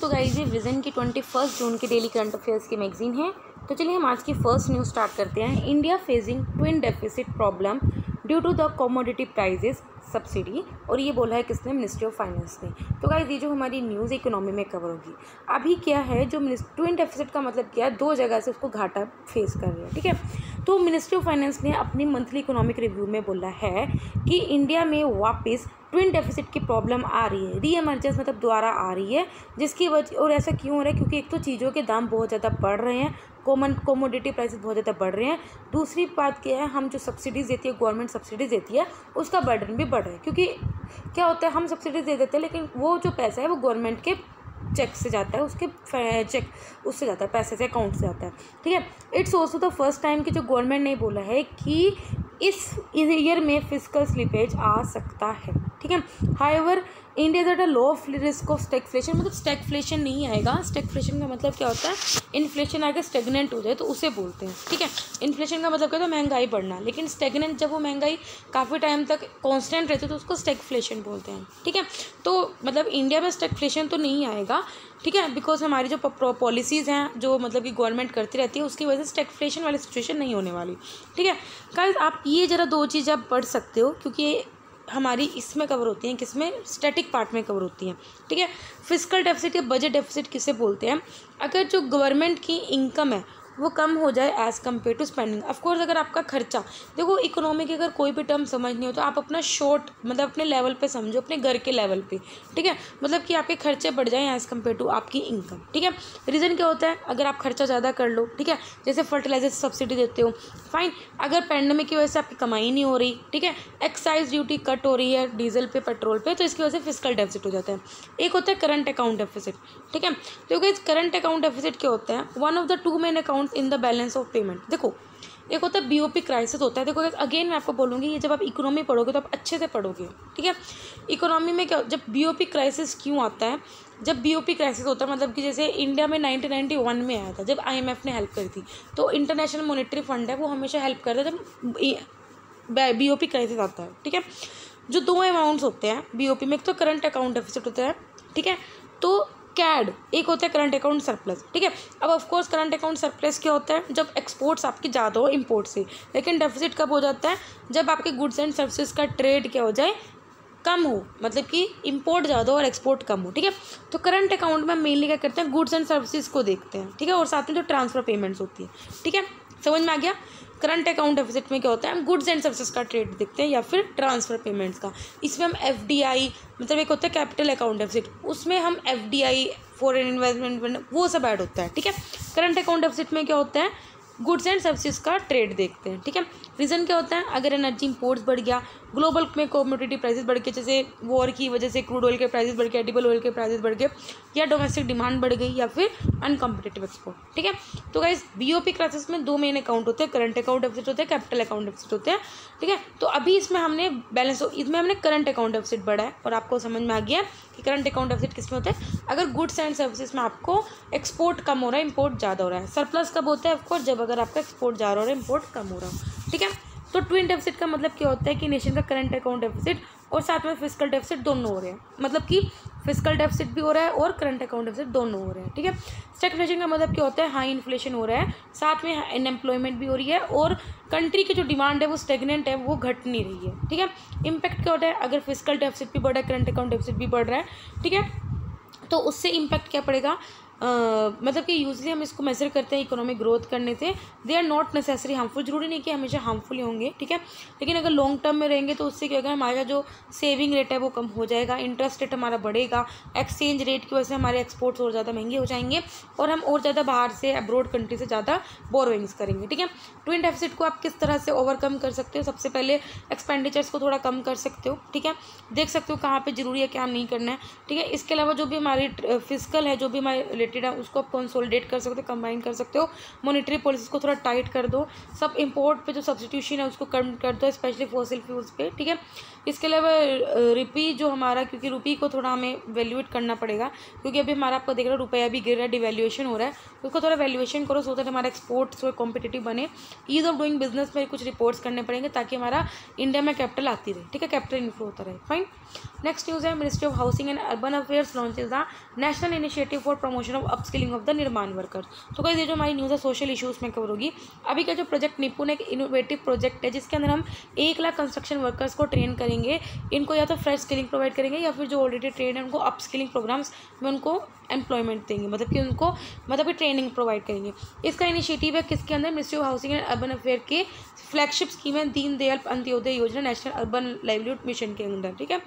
तो गाइज़ ये विजन की ट्वेंटी फ़र्स्ट जून की डेली करंट अफेयर्स की मैगजीन है। तो चलिए हम आज की फ़र्स्ट न्यूज़ स्टार्ट करते हैं। India facing twin deficit problem due to the commodity prices subsidy और ये बोला है किसने? मिनिस्ट्री ऑफ़ फाइनेंस ने। तो गाइज़ ये जो हमारी न्यूज़ इकोनॉमी में कवर होगी, अभी क्या है, जो ट्विन डेफिसिट का मतलब क्या है, दो जगह से उसको घाटा फेस कर रही है, ठीक है? तो मिनिस्ट्री ऑफ़ फाइनेंस ने अपनी मंथली इकोनॉमिक रिव्यू में बोला है कि इंडिया में वापस ट्विन डेफिसिट की प्रॉब्लम आ रही है। री एमरजेंस मतलब दोबारा आ रही है, जिसकी वजह और ऐसा क्यों हो रहा है? क्योंकि एक तो चीज़ों के दाम बहुत ज़्यादा बढ़ रहे हैं कॉमन कॉमोडिटी प्राइसेस बहुत ज़्यादा बढ़ रहे हैं। दूसरी बात क्या है, हम जो सब्सिडीज़ देती है गवर्नमेंट सब्सिडीज़ देती है, उसका बर्डन भी बढ़ रहा है। क्योंकि क्या होता है, हम सब्सिडीज़ दे देते हैं, लेकिन वो जो पैसा है, वो गवर्नमेंट के चेक से जाता है, उसके चेक उससे जाता है, पैसे से अकाउंट से जाता है। ठीक है? It's also the first time कि जो गवर्नमेंट ने बोला है कि इस ईयर में फ़िज़िकल स्लिपेज आ सकता है। ठीक है? However India that a low risk of stagflation मतलब स्टेगफ्लेशन नहीं आएगा। स्टेगफ्लेशन का मतलब क्या होता है? इन्फ्लेशन आकर स्टेगनेंट हो जाए तो उसे बोलते हैं। ठीक है? इन्फ्लेशन का मतलब क्या होता है? महँगाई बढ़ना। लेकिन स्टेगनेंट जब वो महँगाई काफ़ी टाइम तक कॉन्स्टेंट रहती है तो उसको स्टेगफ्लेशन बोलते हैं। ठीक है? तो मतलब इंडिया में स्टेगफ्लेशन तो नहीं आएगा। ठीक है? बिकॉज़ हमारी जो पॉलिसीज़ हैं, जो मतलब कि गवर्नमेंट करती रहती है, उसकी वजह से स्टेगफ्लेशन वाली सिचुएशन नहीं होने वाली। ठीक है? कल आप ये ज़रा दो चीज़ आप पढ़ सकते हो, क्योंकि हमारी इसमें कवर होती हैं, किसमें? स्टैटिक पार्ट में कवर होती हैं, ठीक है? फ़िज़िकल डेफिसिट या बजट डेफिसिट किसे बोलते हैं? अगर जो गवर्नमेंट की इनकम है वो कम हो जाए as compare to spending of course अगर आपका खर्चा, देखो इकोनॉमी की अगर कोई भी टर्म समझ नहीं हो तो आप अपना शॉर्ट मतलब अपने लेवल पे समझो, अपने घर के लेवल पे, ठीक है? मतलब कि आपके खर्चे बढ़ जाएँ एज़ कंपेयर टू आपकी इनकम ठीक है? रीज़न क्या होता है? अगर आप खर्चा ज़्यादा कर लो, ठीक है? जैसे फर्टिलाइज़र सब्सिडी देते हो फाइन अगर पैंडमिक की वजह से आपकी कमाई नहीं हो रही, ठीक है? एक्साइज ड्यूटी कट हो रही है डीजल पे पेट्रोल पे तो इसकी वजह से फ़िज़िकल डेफिसिट हो जाता है. एक होता है करंट अकाउंट डेफिसिट ठीक है? तो करंट अकाउंट डेफिसिट क्या होता है? One of the two main account in the balance of payment देखो, एक होता है बीओपी क्राइसिस होता है। देखो अगेन मैं आपको बोलूँगी, ये जब आप इकोनॉमी पढ़ोगे तो आप अच्छे से पढ़ोगे, ठीक है? इकोनॉमी में क्या, जब बीओपी क्राइसिस क्यों आता है? जब बीओपी क्राइसिस होता है मतलब कि जैसे इंडिया में नाइनटीन नाइन्टी वन में आया था, जब आईएमएफ ने हेल्प करी थी तो इंटरनेशनल मॉनिटरी फंड है, वो हमेशा हेल्प करता है जब बीओपी क्राइसिस आता है, ठीक है? जो दो अमाउंट्स होते हैं बीओपी में, एक तो करंट अकाउंट डेफिसिट होता है, ठीक है? तो कैड, एक होता है करंट अकाउंट सरप्लस ठीक है? अब ऑफकोर्स करंट अकाउंट सरप्लस क्या होता है? जब एक्सपोर्ट्स आपकी ज़्यादा हो इम्पोर्ट से, लेकिन डेफिसिट कब हो जाता है? जब आपके गुड्स एंड सर्विसेज़ का ट्रेड क्या हो जाए? कम हो मतलब कि इंपोर्ट ज़्यादा हो और एक्सपोर्ट कम हो, ठीक है? तो करंट अकाउंट में मेनली क्या करते हैं? गुड्स एंड सर्विसेज़ को देखते हैं, ठीक है? और साथ में जो ट्रांसफ़र पेमेंट्स होती है, ठीक है? समझ में आ गया? करंट अकाउंट डेफिसिट में क्या होता है? हम गुड्स एंड सर्विसेज़ का ट्रेड देखते हैं या फिर ट्रांसफ़र पेमेंट्स का। इसमें हम एफडीआई मतलब एक होता है कैपिटल अकाउंट डेफिसिट उसमें हम F D I foreign investment वो सब ऐड होता है, ठीक है? करंट अकाउंट डेफिसिट में क्या होता है? गुड्स एंड सर्विसेज़ का ट्रेड देखते हैं, ठीक है? रीज़न क्या होता है? अगर एनर्जी इंपोर्ट्स बढ़ गया ग्लोबल में कॉमोडिटी प्राइसेस बढ़ गए, जैसे वॉर की वजह से क्रूड ऑयल के प्राइसेस बढ़ गए एडिबल ऑयल के प्राइसेस बढ़ गए, या डोमेस्टिक डिमांड बढ़ गई, या फिर अनकम्पिटेटिव एक्सपोर्ट ठीक है? तो गाइज़ बीओपी क्राइसिस में दो मेन अकाउंट होते हैं करंट अकाउंट डेफिसिट होते हैं कैपिटल अकाउंट डेफिसिट होते हैं, ठीक है? तो अभी इसमें हमने बैलेंस इसमें हमने करंट अकाउंट डेफिसिट बढ़ा है, और आपको समझ में आ गया कि करंट अकाउंट डेफिसिट किसमें होता है? अगर गुड्स एंड सर्विसेज़ में आपको एक्सपोर्ट कम हो रहा है इंपोर्ट ज़्यादा हो रहा है सरप्लस कब होता है? ऑफकोर्स जब अगर आपका एक्सपोर्ट हो रहा है इंपोर्ट कम हो रहा है, ठीक है? तो ट्विन डेफिसिट का मतलब क्या होता है कि नेशन का करंट अकाउंट डेफिसिट और साथ में फ़िज़िकल डेफिसिट दोनों हो रहे हैं। मतलब कि फ़िज़िकल डेफिसिट भी हो रहा है और करंट अकाउंट डेफिसिट दोनों हो रहे हैं, ठीक है? स्टेगफ्लेशन का मतलब क्या होता है? हाई इन्फ्लेशन हो रहा है। साथ में अनएम्प्लॉयमेंट भी हो रही है और कंट्री की जो डिमांड है वो स्टेगनेंट है, वो घट नहीं रही है, ठीक है? इम्पैक्ट क्या होता है? अगर फ़िज़िकल डेफिसिट भी बढ़ रहा है करंट अकाउंट डेफिसिट भी बढ़ रहा है, ठीक है? तो उससे इम्पैक्ट क्या पड़ेगा? मतलब कि यूजली हम इसको मेजर करते हैं इकोनॉमिक ग्रोथ करने से। They are not necessary harmful ज़रूरी नहीं कि हमेशा हार्मफुल ही होंगे, ठीक है? लेकिन अगर लॉन्ग टर्म में रहेंगे तो उससे क्या होगा हमारा जो सेविंग रेट है वो कम हो जाएगा इंटरेस्ट रेट हमारा बढ़ेगा एक्सचेंज रेट की वजह से हमारे एक्सपोर्ट्स और ज़्यादा महँगे हो जाएँगे और हम और ज़्यादा बाहर से अब्रोड कंट्री से ज़्यादा बोरोइंग्स करेंगे, ठीक है? ट्विन डेफिसिट को आप किस तरह से ओवरकम कर सकते हो? सबसे पहले एक्सपेंडिचर्स को थोड़ा कम कर सकते हो, ठीक है? देख सकते हो कहाँ पर ज़रूरी है, क्या नहीं करना है, ठीक है? इसके अलावा जो भी हमारी फ़िज़िकल है, जो भी हमारे रिलेटेड है, उसको आप कंसोलिडेट कर सकते हो कंबाइन कर सकते हो। मॉनिटरी पॉलिसीज़ को थोड़ा टाइट कर दो। सब इम्पोर्ट पे जो सब्सिट्यूशन है, उसको कम कर दो स्पेशली फॉसिल फ्यूल्स पे, ठीक है? इसके अलावा रुपी जो हमारा, क्योंकि रुपी को थोड़ा हमें वैल्यूएट करना पड़ेगा, क्योंकि अभी हमारा, आपको देख रहा है, रुपया भी गिर रहा है डिवेल्यूएशन हो रहा है। उसको थोड़ा वैल्यूएशन करो सो दैट हमारा एक्सपोर्ट जो कॉम्पिटेटिव बने। ईज ऑफ़ डूइंग बिज़नेस में कुछ रिपोर्ट्स करने पड़ेंगे, ताकि हमारा इंडिया में कैपिटल आती रहे, ठीक है? कैपिटल इनफ्लो होता रहे फाइन नेक्स्ट न्यूज़ है ministry of housing and urban affairs launches the national initiative for promotion of upskilling of the nirman workers तो कई ये जो हमारी न्यूज़ है सोशल इशूज़ में कवर होगी। अभी का जो प्रोजेक्ट निपुण एक इनोवेटिव प्रोजेक्ट है, जिसके अंदर हम एक लाख कंस्ट्रक्शन वर्कर्स को ट्रेन करेंगे। इनको या तो फ्रेश स्किलिंग प्रोवाइड करेंगे, या फिर जो ऑलरेडी ट्रेन है, उनको अप स्किलिंग प्रोग्राम्स में उनको एम्प्लॉयमेंट देंगे। मतलब कि उनको मतलब कि ट्रेनिंग प्रोवाइड करेंगे। इसका इनिशिएटिव है किसके अंदर? Ministry of housing and urban affair के फ्लैगशिप स्कीम है दीनदयाल अंत्योदय योजना नेशनल अर्बन लाइवलीहुड मिशन के अंदर, ठीक है?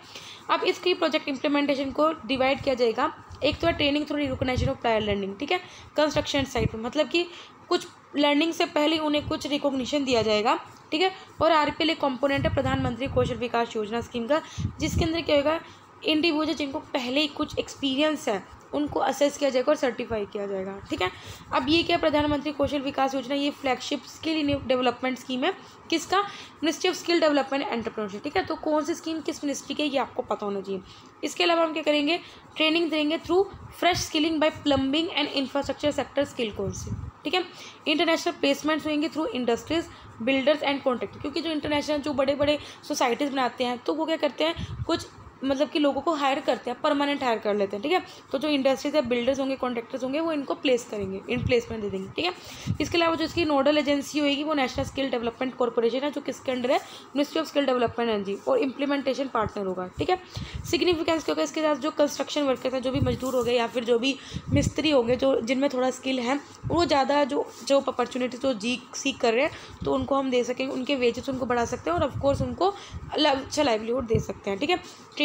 अब इसकी प्रोजेक्ट इंप्लीमेंटेशन को डिवाइड किया जाएगा। एक तो है training through recognition of prior learning ठीक है? कंस्ट्रक्शन साइट पर मतलब कि कुछ लर्निंग से पहले उन्हें कुछ रिकोगनीशन दिया जाएगा, ठीक है? और आर पी एल एक कॉम्पोनेंट है, प्रधानमंत्री कौशल विकास योजना स्कीम का, जिसके अंदर क्या होगा इंडिविजुअल जिनको पहले ही कुछ एक्सपीरियंस है उनको असेस किया जाएगा और सर्टिफाई किया जाएगा, ठीक है? अब ये क्या प्रधानमंत्री कौशल विकास योजना, ये फ्लैगशिप स्किल डेवलपमेंट स्कीम है। किसका? Ministry of skill development entrepreneurship ठीक है? तो कौन सी स्कीम किस मिनिस्ट्री की है, ये आपको पता होना चाहिए। इसके अलावा हम क्या करेंगे? ट्रेनिंग देंगे through fresh skilling by plumbing and infrastructure sector skill course ठीक है? इंटरनेशनल प्लेसमेंट्स होंगे through industries builders and contractor क्योंकि जो इंटरनेशनल जो बड़े बड़े सोसाइटीज़ बनाते हैं तो वो क्या करते हैं? कुछ मतलब कि लोगों को हायर करते हैं परमानेंट हायर कर लेते हैं, ठीक है? तो जो इंडस्ट्रीज़ है बिल्डर्स होंगे कॉन्ट्रेक्टर्स होंगे, वो इनको प्लेस करेंगे इन प्लेसमेंट दे देंगे, ठीक है? इसके अलावा जो इसकी नोडल एजेंसी होगी वो नेशनल स्किल डेवलपमेंट कॉरपोरेशन है, जो किसके अंडर है ministry of skill development energy और इम्प्लीमेंटेशन पार्टनर होगा, ठीक है? सिग्निफिकेंस क्या होगा इसके साथ जो कंस्ट्रक्शन वर्कर्स हैं, जो भी मजदूर हो गए या फिर जो भी मिस्त्री हो गए जो जिनमें थोड़ा स्किल है, वो ज़्यादा जो जो अपॉर्चुनिटी जो जी सीख कर रहे हैं तो उनको हम दे सकेंगे, उनके वेजेस उनको बढ़ा सकते हैं और ऑफकोर्स उनको अच्छा लाइवलीहुड दे सकते हैं, ठीक है?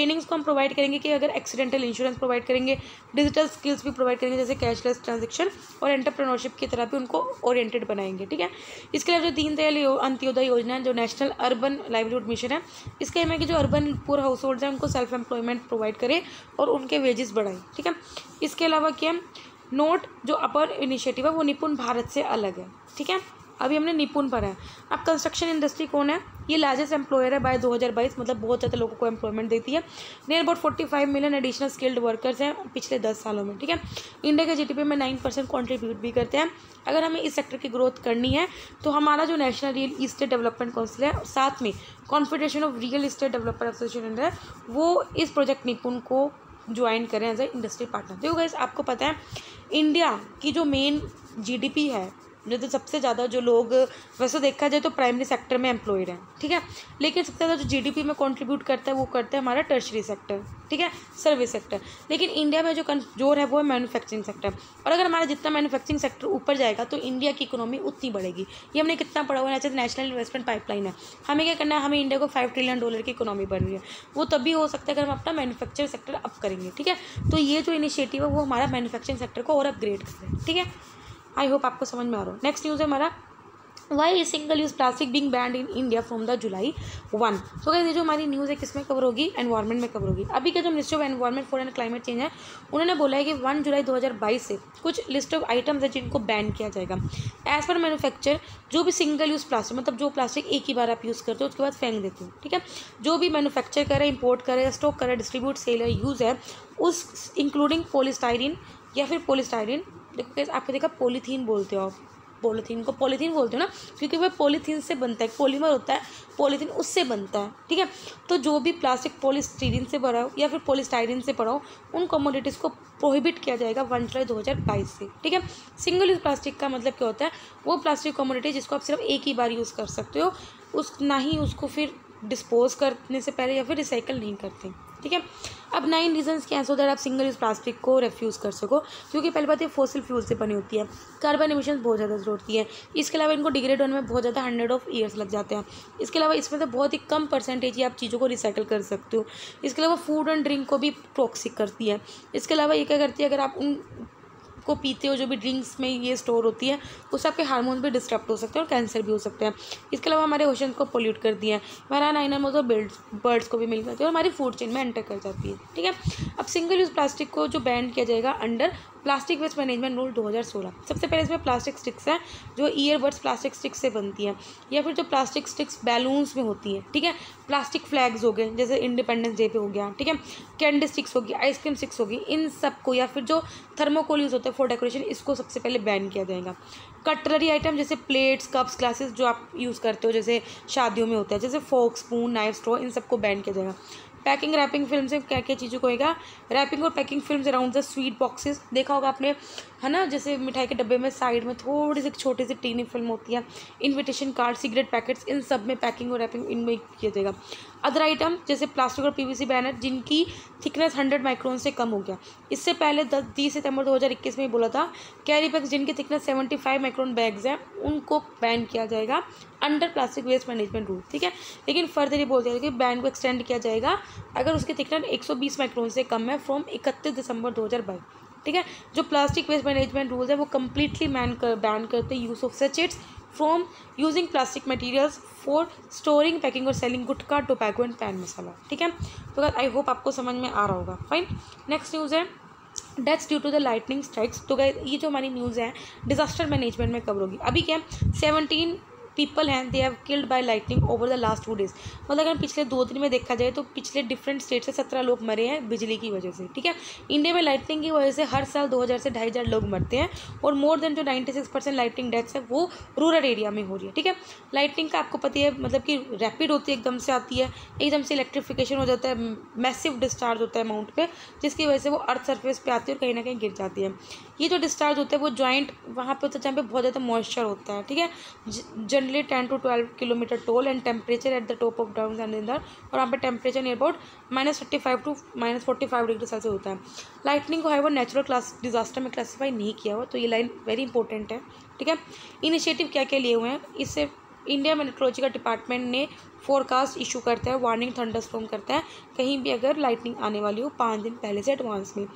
ट्रेनिंग्स को हम प्रोवाइड करेंगे कि अगर एक्सीडेंटल इंश्योरेंस प्रोवाइड करेंगे डिजिटल स्किल्स भी प्रोवाइड करेंगे, जैसे कैशलेस ट्रांजेक्शन और एंटरप्रेन्योरशिप की तरह भी उनको ओरिएंटेड बनाएँगे, ठीक है? इसके अलावा जो दीनदयाल अंत्योदय योजना है, जो नेशनल अर्बन लाइवलीहुड मिशन है, इसका एम है कि जो अर्बन पुअर हाउस होल्ड हैं, उनको सेल्फ एम्प्लॉयमेंट प्रोवाइड करें और उनके वेजेस बढ़ाएँ, ठीक है? इसके अलावा क्या नोट जो अपर इनिशिएटिव है, वो निपुण भारत से अलग है, ठीक है? अभी हमने निपुण पर है। अब कंस्ट्रक्शन इंडस्ट्री कौन है? ये लार्जेस्ट एम्प्लॉयर है बाय 2022 मतलब बहुत ज़्यादा लोगों को एम्प्लॉयमेंट देती है। Near about 45 million additional skilled workers हैं पिछले दस सालों में, ठीक है? इंडिया के जीडीपी में नाइन परसेंट कॉन्ट्रीब्यूट भी करते हैं। अगर हमें इस सेक्टर की ग्रोथ करनी है तो हमारा जो national real estate development council है, साथ में confederation of real estate developer association है, वो इस प्रोजेक्ट निपुण को ज्वाइन करें एज ए इंडस्ट्री पार्टनर देखो गाइस आपको पता है इंडिया की जो मेन जीडीपी है जो तो सबसे ज़्यादा जो लोग, वैसे देखा जाए तो प्राइमरी सेक्टर में एम्प्लॉयड हैं, ठीक है? लेकिन सबसे ज़्यादा जो जीडीपी में कंट्रीब्यूट करता है, वो करता है हमारा टर्शरी सेक्टर ठीक है? सर्विस सेक्टर लेकिन इंडिया में जो ज़ोर है, वो है मैन्युफैक्चरिंग सेक्टर और अगर हमारा जितना मैन्युफैक्चरिंग सेक्टर ऊपर जाएगा तो इंडिया की इकोनॉमी उतनी बढ़ेगी। ये हमने कितना पढ़ा हुआ है नेशनल इन्वेस्टमेंट पाइपलाइन है। हमें क्या करना है, हमें इंडिया को फाइव ट्रिलियन डॉलर की इकोनॉमी बन रही है। वो तभी हो सकता है अगर हम अपना मैन्युफैक्चरिंग सेक्टर अप करेंगे, ठीक है? तो ये जो इनिशिएटिव है, वो हमारा मैनुफैक्चरिंग सेक्टर को और अपग्रेड करें ठीक है? आई होप आपको समझ में आ रहा हो। नेक्स्ट न्यूज़ है हमारा why is single use plastic being banned in India from the July one so ये जो हमारी न्यूज़ है, किसमें कवर होगी? एनवायरमेंट में कवर होगी। अभी का जो ministry of environment for and climate change है, उन्होंने बोला है कि वन जुलाई 2022 से कुछ लिस्ट ऑफ़ आइटम्स है जिनको बैन किया जाएगा। एज पर मैनुफैक्चर जो भी सिंगल यूज़ प्लास्टिक मतलब जो प्लास्टिक एक ही बार आप यूज़ करते हो, उसके बाद फेंक देते हो, ठीक है? जो भी मैनुफैक्चर करे इम्पोर्ट करे स्टॉक करे डिस्ट्रीब्यूट सेल है यूज़ है, उस इंक्लूडिंग पोलिस्टाइरिन या फिर पोलिस्टाइरिन देखो कैसे आपको देखा पोलीथीन बोलते हो आप। पॉलीथीन को पॉलीथीन बोलते हो ना? क्योंकि वह पॉलीथीन से बनता है पॉलीमर होता है पॉलीथीन उससे बनता है, ठीक है? तो जो भी प्लास्टिक पॉलिस्टीरिन से भरा हो या फिर पॉलिस्टाइरिन से भरा हो, उन कमोडिटीज़ को प्रोहिबिट किया जाएगा वन जुलाई दो हज़ार बाईस से, ठीक है? सिंगल यूज़ प्लास्टिक का मतलब क्या होता है? वो प्लास्टिक कमोडिटी जिसको आप सिर्फ़ एक ही बार यूज़ कर सकते हो, उस ना ही उसको फिर डिस्पोज करने से पहले या फिर रिसाइकल नहीं करते। ठीक है? अब नाइन रीजंस क्या हैं सो दैट आप सिंगल यूज़ प्लास्टिक को रेफ्यूज़ कर सको, क्योंकि पहली बात ये फोसिल फ्यूल से बनी होती है। कार्बन एमिशन बहुत ज़्यादा ज़रूरत है। इसके अलावा इनको डिग्रेड होने में बहुत ज़्यादा हंड्रेड ऑफ़ ईयर्स लग जाते हैं। इसके अलावा इसमें तो बहुत ही कम परसेंटेज ही आप चीज़ों को रिसाइकिल कर सकते हो। इसके अलावा फ़ूड एंड ड्रिंक को भी टॉक्सिक करती है। इसके अलावा ये क्या करती है? अगर आप उन को पीते हो, जो भी ड्रिंक्स में ये स्टोर होती है उससे आपके हार्मोन भी डिस्टर्ब हो सकते हैं और कैंसर भी हो सकते हैं। इसके अलावा हमारे ओशन को पोल्यूट कर दिया है। हमारा नाइन एम तो बर्ड्स बर्ड्स को भी मिल जाती है और हमारी फ़ूड चेन में एंटर कर जाती है, ठीक है? अब सिंगल यूज़ प्लास्टिक को जो बैंड किया जाएगा under plastic waste management rule 2016 सबसे पहले इसमें प्लास्टिक स्टिक्स हैं, जो ईयरबड्स प्लास्टिक स्टिक्स से बनती हैं, या फिर जो प्लास्टिक स्टिक्स बैलून्स में होती हैं, ठीक है? प्लास्टिक फ्लैग्स हो गए, जैसे इंडिपेंडेंस डे पे हो गया, ठीक है? कैंडी स्टिक्स होगी आइसक्रीम स्टिक्स होगी इन सबको, या फिर जो थर्मोकोल यूज़ होता है फॉर डेकोरेशन इसको सबसे पहले बैन किया जाएगा। कटलरी आइटम जैसे प्लेट्स कप्स ग्लासेस जो आप यूज़ करते हो, जैसे शादियों में होता है, जैसे फोक स्पून नाइफ स्ट्रॉ इन सबको बैन किया जाएगा। पैकिंग रैपिंग फ़िल्म से क्या क्या चीज़ों को होएगा? रैपिंग और packing film around the sweet boxes देखा होगा आपने, है ना? जैसे मिठाई के डब्बे में साइड में थोड़ी सी छोटी सी टीनी फ़िल्म होती है। इनविटेशन कार्ड सिगरेट पैकेट्स इन सब में पैकिंग और रैपिंग इनमें किया जाएगा। अदर आइटम, जैसे प्लास्टिक और पीवीसी बैनर, जिनकी थिकनेस हंड्रेड माइक्रोन से कम हो गया। इससे पहले दस तीस सितंबर दो हज़ार इक्कीस में बोला था, कैरी बैग्स जिनकी thickness seventy five micron bags हैं, उनको बैन किया जाएगा under plastic waste management rule. ठीक है? लेकिन फर्दर ये बोल दिया कि बैन को एक्सटेंड किया जाएगा अगर उसकी थिकनेस एक सौ बीस माइक्रोन से कम है फ्रॉम इकतीस दिसंबर दो हज़ार बाईस। ठीक है? जो प्लास्टिक वेस्ट मैनेजमेंट रूल्स है, वो कम्प्लीटली मैन कर, बैन करते use of sachets from using plastic materials for storing packing और selling gutka tobacco and pan masala ठीक है? तो आई होप आपको समझ में आ रहा होगा। फाइन नेक्स्ट न्यूज़ है deaths due to the lightning strikes तो ये जो हमारी न्यूज़ है डिजास्टर मैनेजमेंट में कवर होगी? अभी क्या सेवनटीन पीपल हैं they have killed by lightning over the last two days मतलब अगर पिछले दो दिन में देखा जाए तो पिछले डिफरेंट स्टेट से सत्रह लोग मरे हैं बिजली की वजह से, ठीक है? इंडिया में लाइटनिंग की वजह से हर साल दो हज़ार से ढाई हज़ार लोग मरते हैं और मोर देन जो ninety six percent lightning deaths है वो रूरल एरिया में हो रही है, ठीक है? लाइटनिंग का आपको पता है मतलब कि रैपिड होती है एकदम से आती है, एकदम से इलेक्ट्रिफिकेशन हो जाता है मैसिव डिस्चार्ज होता है अमाउंट पे, जिसकी वजह से वो अर्थ सर्फेस पे आती है और कहीं ना कहीं गिर जाती है। ये जो डिस्चार्ज होता है वो जॉइंट वहाँ पे होता है जहाँ पे बहुत ज़्यादा मॉइस्चर होता है, ठीक है? Generally ten to twelve kilometre tall and temperature at the top of down अंदर और वहाँ पे temperature near about minus thirty five to minus forty five degree Celsius होता है। लाइटनिंग को है वो नेचुरल क्लास डिजास्टर में क्लासीफाई नहीं किया हुआ तो ये लाइन वेरी इंपॉर्टेंट है, ठीक है? इनिशिएटिव क्या क्या लिए हुए हैं? इससे इंडिया मेट्रोलॉजिकल डिपार्टमेंट ने फोरकास्ट इशू करता है वार्निंग थंडर स्टॉर्म करता है, कहीं भी अगर लाइटनिंग आने वाली हो पाँच दिन पहले से एडवांस में।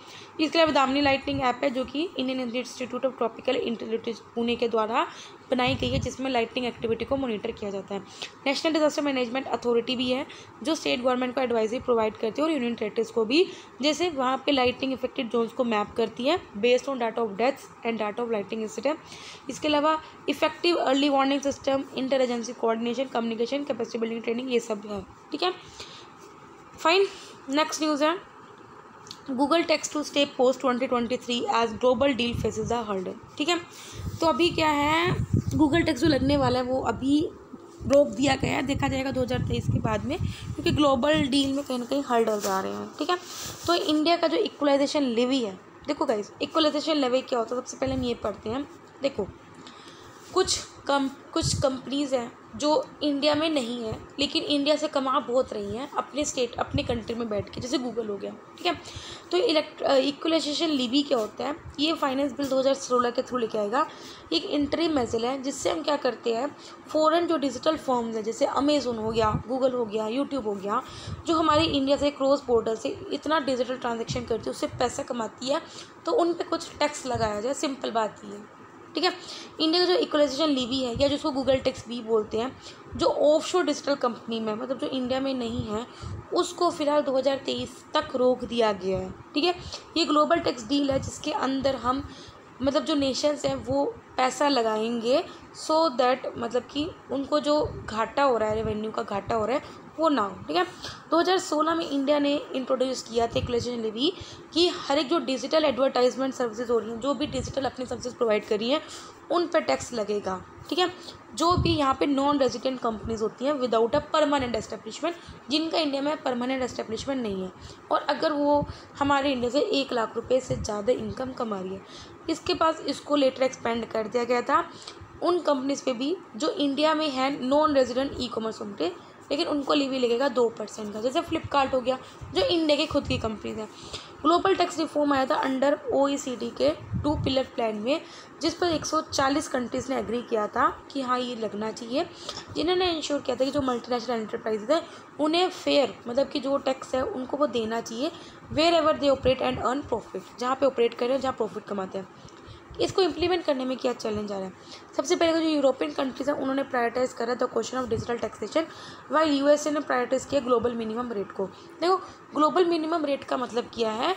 इसके अलावा दामनी लाइटनिंग ऐप है जो कि Indian Institute of Tropical intelligence Pune के द्वारा बनाई गई है, जिसमें लाइटनिंग एक्टिविटी को मॉनिटर किया जाता है। नेशनल डिजास्टर मैनेजमेंट अथॉरिटी भी है, जो स्टेट गवर्नमेंट को एडवाइजरी प्रोवाइड करती है और यूनियन टेरेटरीज को भी, जैसे वहाँ पे लाइटनिंग इफेक्टेड जोन्स को मैप करती है based on data of deaths and data of lighting incident इसके अलावा effective early warning system inter agency coordination communication capacity building training ये सब है, ठीक है? फाइन नेक्स्ट न्यूज़ है। Google takes two step post twenty twenty three as global deal faces a hurdle ठीक है? तो अभी क्या है गूगल टेक्स जो लगने वाला है, वो अभी रोक दिया गया है। देखा जाएगा 2023 के बाद में, क्योंकि ग्लोबल डील में कहीं ना कहीं हर्डल्स आ रहे हैं, ठीक है? तो इंडिया का जो इक्वलाइजेशन लेवी है, देखो गाइज़ इक्वलाइजेशन लेवी क्या होता है? सबसे पहले हम ये पढ़ते हैं। देखो, कुछ कम, कुछ कंपनीज़ हैं जो इंडिया में नहीं है, लेकिन इंडिया से कमा बहुत रही हैं, अपने स्टेट अपने कंट्री में बैठ के, जैसे गूगल हो गया, ठीक है? तो इलेक्ट इक्वलाइजेशन लीवी क्या होता है, ये फाइनेंस बिल 2016 के थ्रू लेके आएगा। एक इंटरी मेजल है, जिससे हम क्या करते हैं फ़ॉरन जो डिजिटल फॉर्म्स हैं, जैसे अमेज़ोन हो गया गूगल हो गया यूट्यूब हो गया, जो हमारे इंडिया से क्रॉस बॉर्डर से इतना डिजिटल ट्रांजेक्शन करती है, उससे पैसा कमाती है तो उन पर कुछ टैक्स लगाया जाए सिंपल बात ये। ठीक है? इंडिया का जो इक्वलाइजेशन लीवी है या जिसको गूगल टैक्स भी बोलते हैं, जो ऑफ़ शोर डिजिटल कंपनी में मतलब जो इंडिया में नहीं है, उसको फ़िलहाल 2023 तक रोक दिया गया है। ठीक है? ये ग्लोबल टैक्स डील है जिसके अंदर हम मतलब जो नेशंस हैं, वो पैसा लगाएँगे सो so दैट मतलब कि उनको जो घाटा हो रहा है रेवेन्यू का घाटा हो रहा है, वो ना हो, ठीक है? 2016 में इंडिया ने इंट्रोड्यूस किया था इक्लेशन लेवी कि हर एक जो डिजिटल एडवर्टाइजमेंट सर्विसेज़ हो रही हैं, जो भी डिजिटल अपनी सर्विसेज़ प्रोवाइड कर हैं, उन पर टैक्स लगेगा, ठीक है? जो भी यहाँ पे नॉन रेजिडेंट कंपनीज़ होती हैं विदाउट अ परमानेंट एस्टेब्लिशमेंट जिनका इंडिया में परमानेंट एस्टेब्लिशमेंट नहीं है। और अगर वो हमारे इंडिया से एक लाख रुपए से ज़्यादा इनकम कमा रही है इसके पास इसको लेटर एक्सपेंड कर दिया गया था। उन कंपनीज़ पे भी, जो इंडिया में है non resident e commerce company लेकिन उनको लेवी लगेगा दो परसेंट का। जैसे फ्लिपकार्ट हो गया, जो इंडिया के खुद की कंपनीज़ हैं। ग्लोबल टैक्स रिफॉर्म आया था अंडर ओईसीडी के टू पिलर प्लान में। जिस पर 140 कंट्रीज़ ने एग्री किया था कि हाँ ये लगना चाहिए। जिन्होंने इंश्योर किया था कि जो मल्टीनेशनल एंटरप्राइजेज है, उन्हें फेयर मतलब कि जो टैक्स है, उनको वो देना चाहिए wherever they operate and earn profit जहाँ पे ऑपरेट करें जहाँ प्रॉफिट कमाते हैं। इसको इम्प्लीमेंट करने में क्या चैलेंज आ रहा है? सबसे पहले तो जो यूरोपियन कंट्रीज़ हैं, उन्होंने प्रायोरिटाइज करा the question of digital taxation why USA ने प्रायोरिटाइज किया ग्लोबल मिनिमम रेट को। देखो ग्लोबल मिनिमम रेट का मतलब क्या है?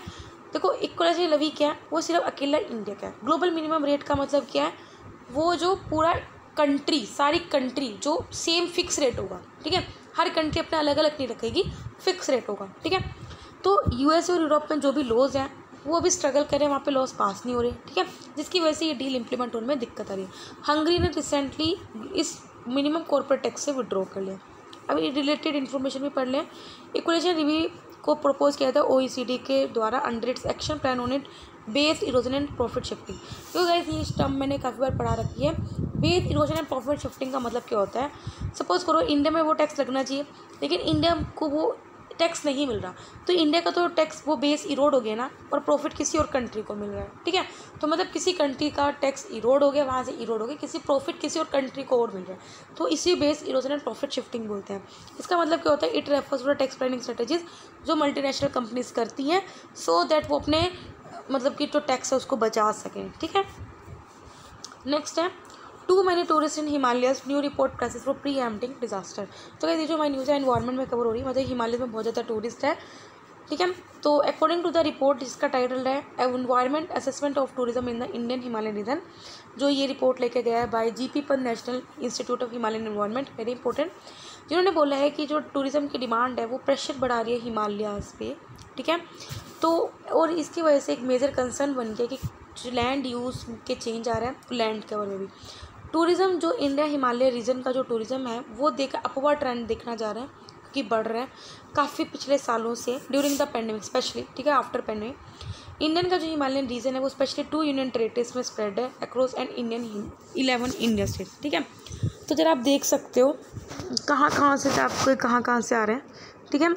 देखो इक्वलाइजेशन लवी क्या है? वो सिर्फ़ अकेला इंडिया का है। ग्लोबल मिनिमम रेट का मतलब क्या है? वो जो पूरा कंट्री सारी कंट्री जो सेम फिक्स रेट होगा, ठीक है? हर कंट्री अपना अलग अलग नहीं रखेगी फिक्स रेट होगा, ठीक है? तो यूएस और यूरोप में जो भी लॉज हैं, वो अभी स्ट्रगल कर रहे हैं, वहाँ पे लॉस पास नहीं हो रहे, ठीक है? जिसकी वजह से ये डील इंप्लीमेंट होने में दिक्कत आ रही है। हंगरी ने रिसेंटली इस मिनिमम कॉर्पोरेट टैक्स से विड्रॉ कर लिया। अभी रिलेटेड इन्फॉर्मेशन भी पढ़ लें। इक्वलेशन रिव्यू को प्रपोज किया था ओ e के द्वारा under its action plan on it base erosion and profit shifting तो गाइस ये टर्म मैंने काफ़ी बार पढ़ा रखी है। Base erosion and profit shifting का मतलब क्या होता है? सपोज़ करो इंडिया में वो टैक्स लगना चाहिए, लेकिन इंडिया को वो टैक्स नहीं मिल रहा। तो इंडिया का तो टैक्स वो बेस इरोड हो गया ना, और प्रॉफिट किसी और कंट्री को मिल रहा है, ठीक है? तो मतलब किसी कंट्री का टैक्स इरोड हो गया, वहाँ से इरोड हो गया, किसी प्रॉफिट किसी और कंट्री को और मिल रहा है। तो इसी base erosion and profit shifting बोलते हैं। इसका मतलब क्या होता है? It refers to tax planning strategies जो मल्टीनेशनल कंपनीज़ करती हैं सो दैट वो अपने मतलब कि जो टैक्स है उसको बचा सकें, ठीक है? नेक्स्ट है। Too many tourist in Himalayas new report presses for pre empting disaster तो कहते जो हमारी न्यूज़ है इन्वायरमेंट में कवर हो रही है। मतलब हिमालय में बहुत ज़्यादा टूरिस्ट है। ठीक है? तो अकॉर्डिंग टू द रिपोर्ट जिसका टाइटल है environment assessment of tourism in the Indian Himalayan region जो ये रिपोर्ट लेके गया है by G P Pant National Institute of Himalayan environment very important जिन्होंने बोला है कि जो टूरिज़्म की डिमांड है, वो प्रेशर बढ़ा रही है हिमालयाज पे। ठीक है? तो और इसकी वजह से एक मेजर कंसर्न बन गया कि लैंड यूज़ के चेंज आ रहा है लैंड कवर में भी। टूरिज़्म जो इंडिया हिमालय रीजन का जो टूरिज़्म है, वो देख अपवर्ड ट्रेंड देखना जा रहा है कि बढ़ रहा है काफ़ी पिछले सालों से ड्यूरिंग द पेंडेमिक स्पेशली ठीक है आफ्टर पेंडेमिक इंडियन का जो हिमालयन रीजन है, वो स्पेशली टू यूनियन टेरेटरीज में स्प्रेड है across and Indian eleven India state ठीक है? तो जरा आप देख सकते हो कहाँ कहाँ से आपको कहाँ कहाँ से आ रहे हैं, ठीक है?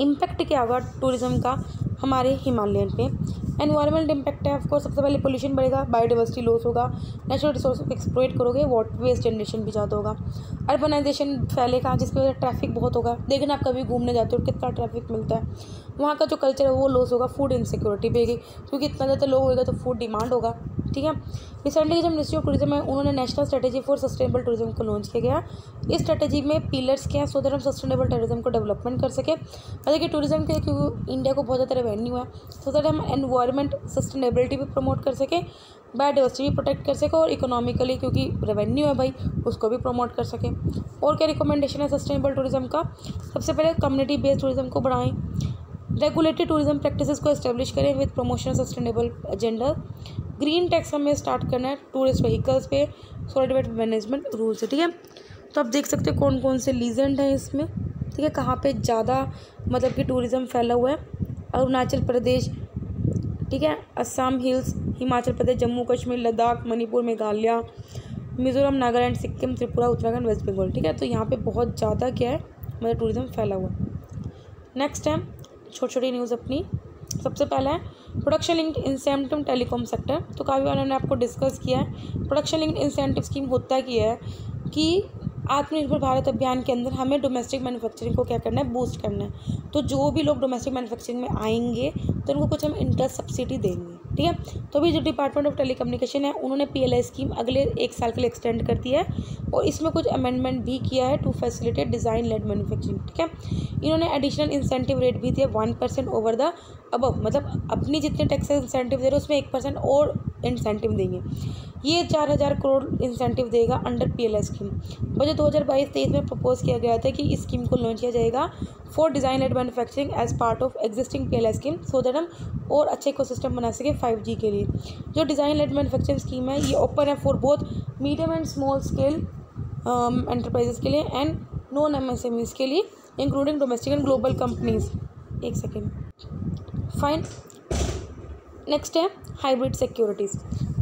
इम्पैक्ट क्या होगा टूरिज़्म का हमारे हिमालयन पे? एनवायरमेंट इम्पैक्ट है ऑफकोर्स सबसे पहले पोल्यूशन बढ़ेगा बायोडिवर्सिटी लॉस होगा नेचुरल रिसोर्स एक्सप्लोइट करोगे वाटर वेस्ट जनरेशन भी ज़्यादा होगा। अर्बनाइजेशन फैलेगा, जिसकी वजह से ट्रैफ़िक बहुत होगा। देखना आप कभी घूमने जाते हो, कितना ट्रैफ़िक मिलता है। वहाँ का जो कल्चर है, वो लॉस होगा फ़ूड इनसिक्योरिटी भी क्योंकि इतना ज़्यादा लोग होगा तो फ़ूड डिमांड होगा। ठीक है? रिसेंटली जब मिनिस्ट्री ऑफ़ टूरिज़्म है उन्होंने national strategy for sustainable tourism को लॉन्च किया गया, इस स्ट्रेटेजी में पिलर्स क्या हैं सो दैट हम सस्टेनेबल टूरिज़्म को डेवलपमेंट कर सके। मतलब कि टूरिज़्म के क्योंकि इंडिया को बहुत ज़्यादा रेवेन्यू है सो दैट हम एनवायरमेंट सस्टेनेबिलिटी भी प्रमोट कर सके बायोडाइवर्सिटी भी प्रोटेक्ट कर सके और इकोनॉमिकली क्योंकि रेवेन्यू है भाई, उसको भी प्रमोट कर सके। और क्या रिकमेंडेशन है सस्टेनेबल टूरिज़्म का? सबसे पहले कम्युनिटी बेस्ड टूरिज़्म को बढ़ाएँ। रेगुलेटेड टूरिज़्म प्रैक्टिसेस को इस्टेब्लिश करें with promotion sustainable agenda green tax हमें स्टार्ट करना है टूरिस्ट व्हीकल्स पे, सॉलिड मैनेजमेंट रूल्स है, ठीक है? तो आप देख सकते हैं कौन कौन से लीजेंड हैं इसमें, ठीक है? कहाँ पे ज़्यादा मतलब कि टूरिज़्म फैला हुआ है? अरुणाचल प्रदेश, ठीक है? असम हिल्स, हिमाचल प्रदेश, जम्मू कश्मीर, लद्दाख, मणिपुर, मेघालय, मिज़ोरम, नागालैंड, सिक्किम, त्रिपुरा, उत्तराखंड, वेस्ट बंगाल, ठीक है? तो यहाँ पे बहुत ज़्यादा क्या है मतलब टूरिज़्म फैला हुआ है। नेक्स्ट है छोटी छोटी न्यूज़ अपनी। सबसे पहले है production linked incentive telecom sector तो काफ़ी बार मैंने आपको डिस्कस किया है। प्रोडक्शन लिंक्ड इंसेंटिव स्कीम होता क्या है कि आत्मनिर्भर भारत अभियान के अंदर हमें डोमेस्टिक मैन्युफैक्चरिंग को क्या करना है बूस्ट करना है। तो जो भी लोग डोमेस्टिक मैन्युफैक्चरिंग में आएँगे तो उनको कुछ हम इंटरेस्ट सब्सिडी देंगे। ठीक है तो भी जो डिपार्टमेंट ऑफ़ टेलीकम्युनिकेशन है, उन्होंने पी स्कीम अगले एक साल के लिए एक्सटेंड कर दी है और इसमें कुछ अमेंडमेंट भी किया है to facilitate design led manufacturing ठीक है? इन्होंने एडिशनल इंसेंटिव रेट भी दिया वन परसेंट ओवर द अब मतलब अपनी जितने टैक्स इंसेंटिव दे रहे उसमें एक परसेंट और इंसेंटिव देंगे। ये चार हज़ार करोड़ इंसेंटिव देगा under P L scheme budget दो हज़ार बाईस तेईस में प्रपोज किया गया था कि इस स्कीम को लॉन्च किया जाएगा for design led manufacturing as part of existing P L scheme so that हम और अच्छे इको सिस्टम बना सके फाइव जी के लिए। जो डिज़ाइन लेड मैनुफैक्चरिंग स्कीम है, ये ओपन है for both medium and small scale enterprises के लिए and non M S M Es के लिए including domestic and global companies एक सेकेंड फाइन नेक्स्ट है। Hybrid securities.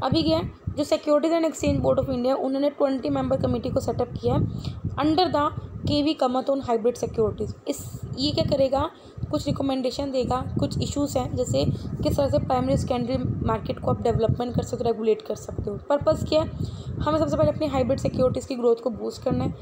अभी क्या है जो securities and Exchange Board of India उन्होंने ट्वेंटी मेंबर कमेटी को सेटअप किया है, under the K V Kamath on hybrid securities. इस, ये क्या करेगा? कुछ रिकमेंडेशन देगा, कुछ इश्यूज़ हैं, जैसे किस तरह से प्राइमरी सेकेंडरी मार्केट को आप डेवलपमेंट कर सकते हो रेगुलेट कर सकते हो। पर्पज़ क्या है? हमें सबसे पहले अपनी हाइब्रिड सिक्योरिटीज़ की ग्रोथ को बूस्ट करना है।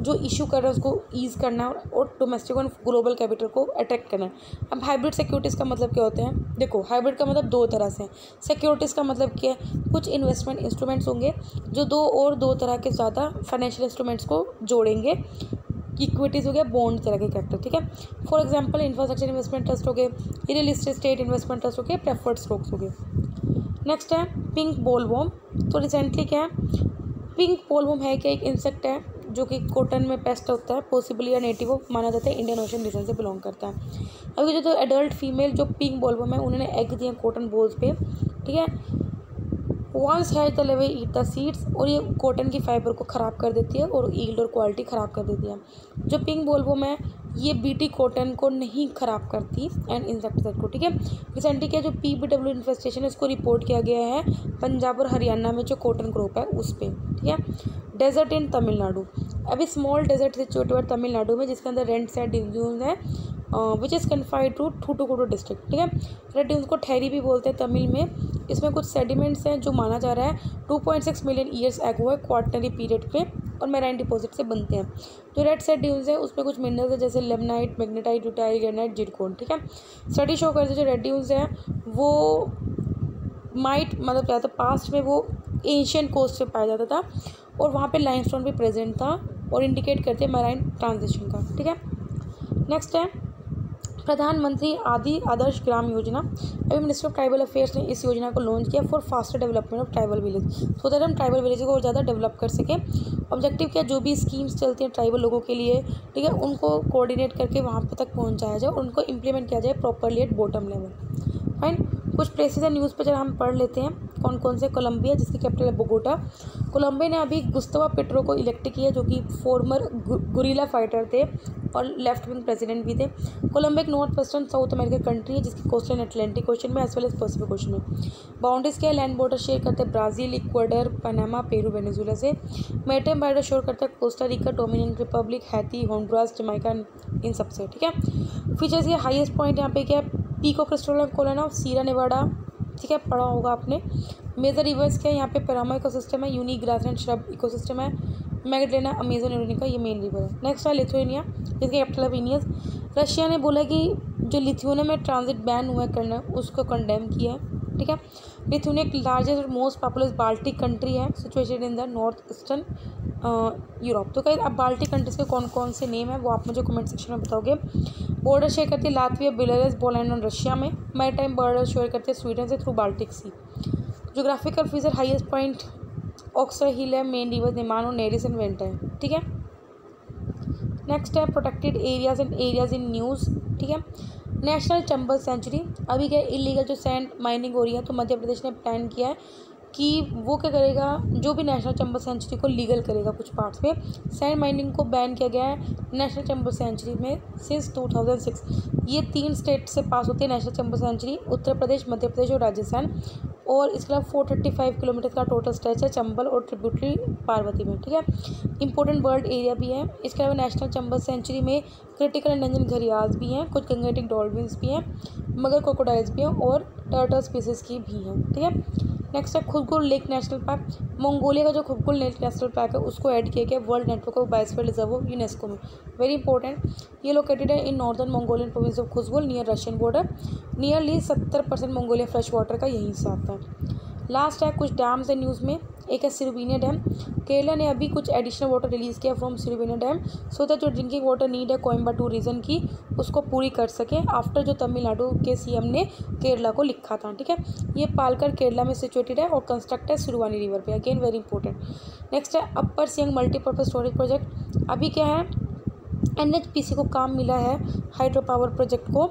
जो इशू कर रहा है, उसको ईज़ करना और डोमेस्टिक और ग्लोबल कैपिटल को अट्रैक्ट करना अब हाइब्रिड सिक्योरिटीज़ का मतलब क्या होते हैं? देखो हाइब्रिड का मतलब दो तरह से सिक्योरिटीज़ का मतलब क्या है? कुछ इन्वेस्टमेंट इंस्ट्रूमेंट्स होंगे, जो दो और दो तरह के ज़्यादा फाइनेंशियल इंस्ट्रूमेंट्स को जोड़ेंगे। इक्विटीज़ हो गया बॉन्ड तरह के कैरेक्टर ठीक है? For example infrastructure investment trust हो गए रियल इस्टेट इन्वेस्टमेंट ट्रस्ट हो गए प्रेफर्ड स्टॉक्स हो गए। नेक्स्ट है पिंक बोलवोम तो रिसेंटली क्या है? पिंक बोलवोम है क्या? एक इंसेक्ट है। जो कि कॉटन में पेस्ट होता है पॉसिबली या नेटिव माना जाता है इंडियन ओशन रीजन से बिलोंग करता है। अभी जो तो एडल्ट फीमेल जो पिंक बोलवोम है, उन्होंने एग दिए कॉटन बोल्स पे, ठीक है? वंस हैज़ द लेवे ईट द सीड्स और ये कॉटन की फाइबर को ख़राब कर देती है और ईल्ड और क्वालिटी ख़राब कर देती है। जो पिंक बोलवोम है, ये बीटी कॉटन को नहीं ख़राब करती एंड इंसेक्टिसाइड को, ठीक है? रिसेंटली क्या जो पी बी डब्ल्यू इन्फेस्टेशन है, उसको रिपोर्ट किया गया है, पंजाब और हरियाणा में जो कॉटन क्रॉप है, उस पर ठीक है? Desert in Tamil Nadu. अभी स्मॉल डेजर्ट सिचुएटेड तमिलनाडु में, जिसके अंदर रेंट साइड डिवीज़न है which is confined to Thoothukudi district ठीक है? रेड उसको ठहरी भी बोलते हैं तमिल में। इसमें कुछ सेडिमेंट्स हैं जो माना जा रहा है two point six million years ago है क्वार्टनरी पीरियड पे, और मेराइन डिपॉजिट से बनते हैं। जो रेड सेट ड्यूज है, उसमें कुछ मिनरल्स है, जैसे ilmenite magnetite rutile granite zircon ठीक है? स्टडी शो करते जो रेड ड्यूज है, वो माइट मतलब क्या था पास्ट में वो एशियन कोस्ट से पाया जाता था। और वहाँ पे लाइमस्टोन भी प्रेजेंट था और इंडिकेट करते हैं मराइन ट्रांजिशन का, ठीक है? नेक्स्ट है, प्रधानमंत्री आदि आदर्श ग्राम योजना। अभी मिनिस्टर ऑफ़ ट्राइबल अफेयर्स ने इस योजना को लॉन्च किया for faster development of tribal village so that हम ट्राइबल विलेज को और ज़्यादा डेवलप कर सकें। ऑब्जेक्टिव क्या? जो भी स्कीम्स चलती हैं ट्राइबल लोगों के लिए, ठीक है? उनको कोऑर्डिनेट करके वहाँ पर तक पहुँचाया जाए और उनको इम्प्लीमेंट किया जाए properly at bottom level fine कुछ प्लेसेस हैं जब हम पढ़ लेते हैं कौन कौन से कोलंबिया जिसकी कैपिटल है बोगोटा कोलंबिया ने अभी गुस्तवा पेट्रो को इलेक्ट किया जो कि फॉर्मर गुरीला फाइटर थे और लेफ़्ट विंग प्रेसिडेंट भी थे। कोलंबिया एक north western South America country है, जिसकी कोस्टल अटलांटिक क्वेश्चन में as well as Pacific ocean में। बाउंड्रीज क्या लैंड बॉर्डर शेयर करते हैं Brazil Ecuador Panama Peru Venezuela से। मेटम बाइडर शेयर करते हैं Costa Rica Dominion Republic Haiti Honduras Jamaica इन सबसे, ठीक है? फीचर्स ये हाईएस्ट पॉइंट यहाँ पे क्या है? पीको क्रिस्टल कोलन ऑफ़ सीरा निवाडा ठीक है, पढ़ा होगा आपने। मेजर रिवर्स क्या है? यहाँ पे पैरामा इको सिस्टम है unique grass and shrub ecosystem है। मैगडेना अमेजन यूनिका ये मेन रिवर है। नेक्स्ट है लिथुनिया जिसके कैपिटल है विनियस रशिया ने बोला कि जो लिथुनिया में ट्रांजिट बैन हुआ है करना, उसको कंडेम किया है। ठीक है? लिथुनिया एक लार्जेस्ट और मोस्ट पॉपुलर बाल्टिक कंट्री है situated in the north eastern Europe तो कहीं अब बाल्टिक कंट्रीज़ के कौन कौन से नेम है, वो आप मुझे कमेंट सेक्शन में बताओगे। बॉर्डर शेयर करती है लातविया बिलरस पोलैंड और रशिया में। माई टाइम बॉर्डर शेयर करते हैं स्वीडन से through Baltic sea geographical feature highest point ऑक्सर hill है मेन रिवर निमान और नेरिस एंड वेंट है, ठीक है? नेक्स्ट है protected areas and areas in news ठीक है? National Chambal sanctuary. अभी क्या इलीगल जो सैंड माइनिंग हो रही है तो मध्य प्रदेश ने प्लान किया है कि वो क्या करेगा, जो भी नेशनल चंबल सेंचुरी को लीगल करेगा कुछ पार्ट्स में, सैंड माइनिंग को बैन किया गया है नेशनल चंबल सेंचुरी में सिंस 2006 ये तीन स्टेट से पास होती है नेशनल चंबल सेंचुरी, उत्तर प्रदेश, मध्य प्रदेश और राजस्थान। और इसके अलावा फोर थर्टी फाइव किलोमीटर का टोटल स्ट्रेच है चंबल और ट्रिब्यूटरी पार्वती में, ठीक है? इंपॉर्टेंट वर्ल्ड एरिया भी है। इसके अलावा नेशनल चंबल सेंचुरी में क्रिटिकल इंडंजन घरियाज भी हैं, कुछ गंगेटिक डॉल्फिन भी हैं, मगर क्रोकोडाइल्स भी हैं और टर्टल स्पीसीज की भी हैं, ठीक है? नेक्स्ट है Khuvsgul lake national park Mongolia का जो खुदगुल लेक नेशनल पार्क है, उसको ऐड किया गया world network of biosphere reserve UNESCO में। वेरी इंपॉर्टेंट ये लोकेटेड है in northern Mongolian province of Khuvsgul near Russian border nearly सत्तर परसेंट मंगोलिया फ्रेश वाटर का यहीं से आता है। लास्ट है कुछ डैम्स है न्यूज़ में। एक है सिरुबिनिया डैम केरला ने अभी कुछ एडिशनल वाटर रिलीज़ किया from Siruvani dam so that जो ड्रिंकिंग वाटर नीड है कोयम्बाटूर रीजन की, उसको पूरी कर सके आफ्टर जो तमिलनाडु के सीएम ने केरला को लिखा था, ठीक है? ये पालकर केरला में सिचुएटेड है और कंस्ट्रक्ट है सिरुवानी रिवर पे। अगेन वेरी इंपॉर्टेंट नेक्स्ट है अपर सिंग मल्टीपर्पज स्टोरेज प्रोजेक्ट अभी क्या है? NHPC को काम मिला है हाइड्रो पावर प्रोजेक्ट को,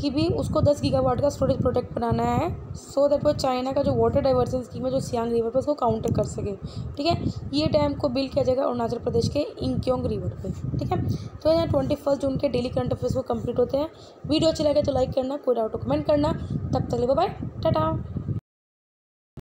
कि भी उसको दस गीगावाट का स्टोरेज प्रोजेक्ट बनाना है सो so दैट वो चाइना का जो वाटर डाइवर्सन स्कीम है, जो सियांग रिवर पर उसको काउंटर कर सके, ठीक है? ये डैम को बिल्ड किया जाएगा अरुणाचल प्रदेश के इंक्योंग रिवर पे, ठीक है? तो यहाँ ट्वेंटी फ़र्स्ट जून के डेली करंट अफेयर्स को कंप्लीट होते हैं। वीडियो अच्छी लगे तो लाइक करना, कोई डाउट कमेंट करना। तब तक ले बाय टाटा।